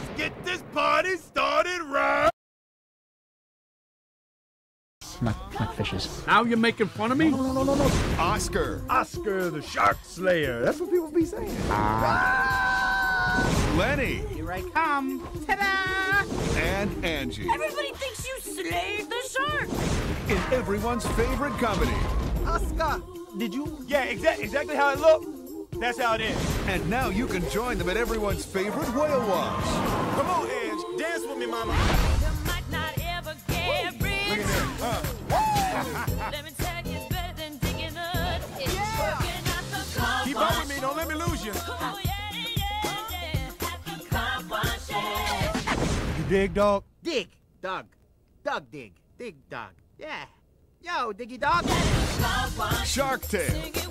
Let's get this party started right. Smack, smack fishes. Now you're making fun of me? No, no, no, no. no. Oscar, Oscar the Shark Slayer. That's what people be saying. Ah. Lenny, Here I come. Ta-da! and Angie Everybody thinks you slayed the shark. in everyone's favorite comedy. Oscar, did you? Yeah, exactly, exactly how it looked. That's how it is. And now you can join them at everyone's favorite Whale Wash. Come on, Edge. Dance with me, mama. You might not ever get rich. Look at that. Uh, Let me tell you, it's better than digging up. It's working at the car keep up with me. Don't let me lose you. Oh, yeah, yeah, yeah. At the car wash, yeah. You dig, dog? Dig, dog. Dog dig. Dig, dog. Yeah. Yo, diggy dog. Shark Tale.